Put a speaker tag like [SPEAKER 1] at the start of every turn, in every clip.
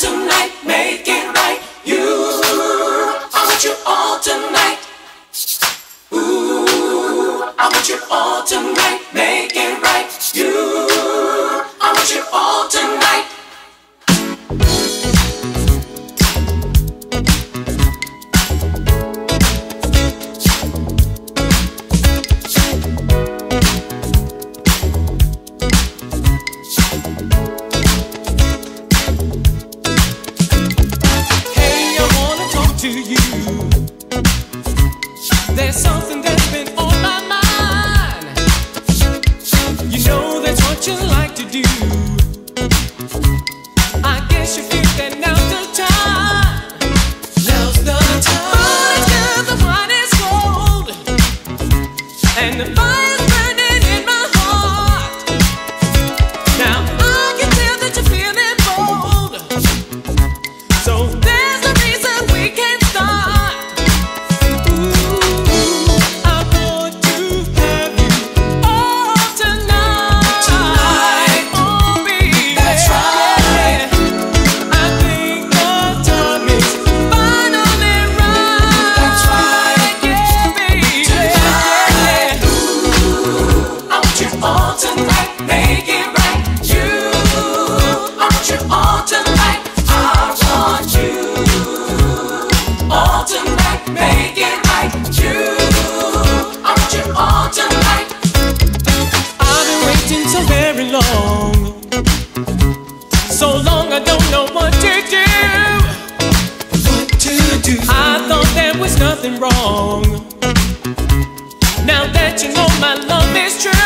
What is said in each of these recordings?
[SPEAKER 1] tonight. Thank you.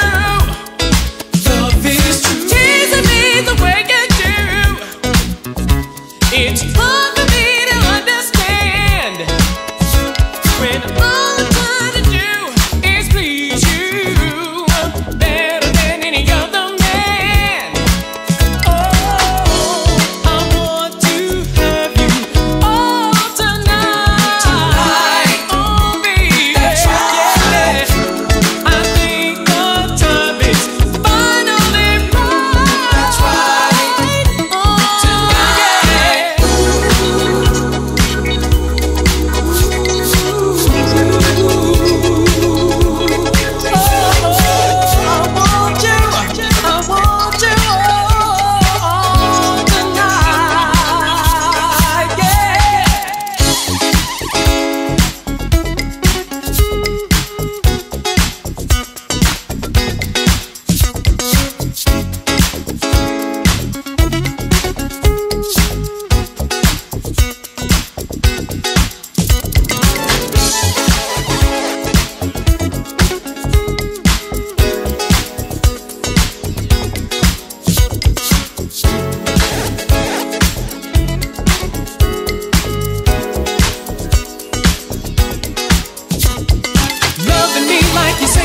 [SPEAKER 1] You say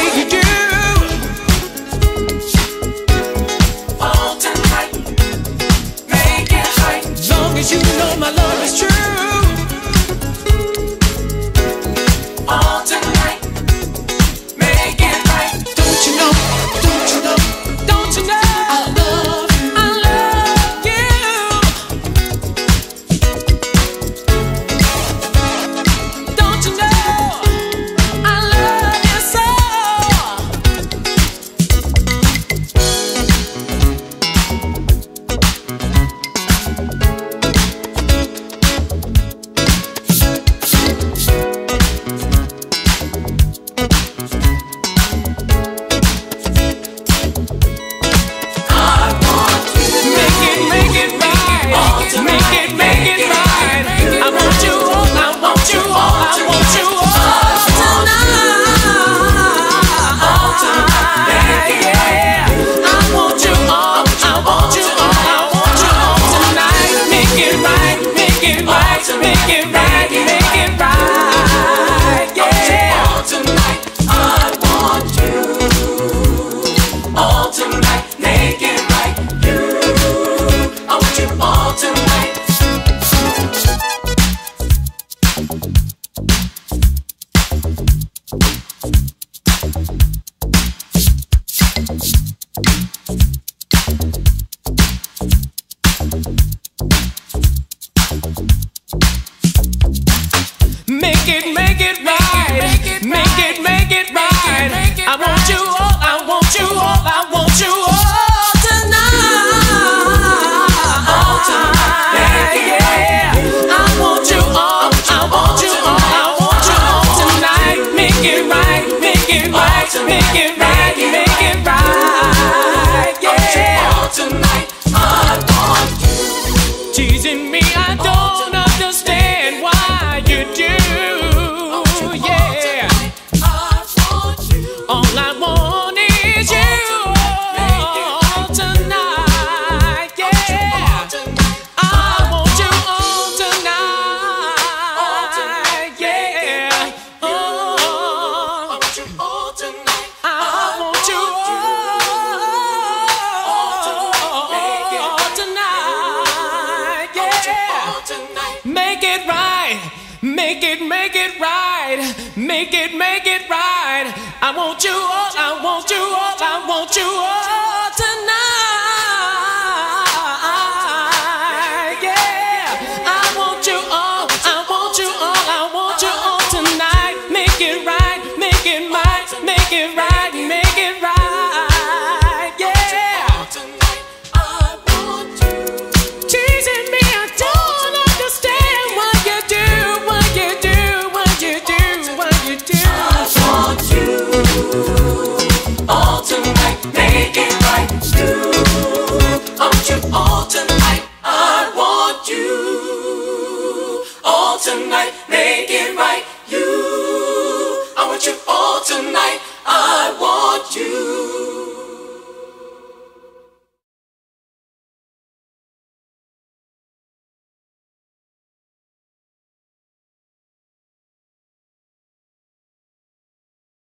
[SPEAKER 1] right, make it right, make it right. Yeah. All tonight, I want you. All tonight, make it right. You, I want you all tonight. Make it, make it right. Make it, make it right. I want you all, I want you all, I want you all tonight. All. Yeah. I want you all, I want you all, I want you all tonight. Make it right, make it right, make it right, make it right. Yeah. All tonight, I want you. Teasing Make it, make it right. I want you all, I want you all, I want you all.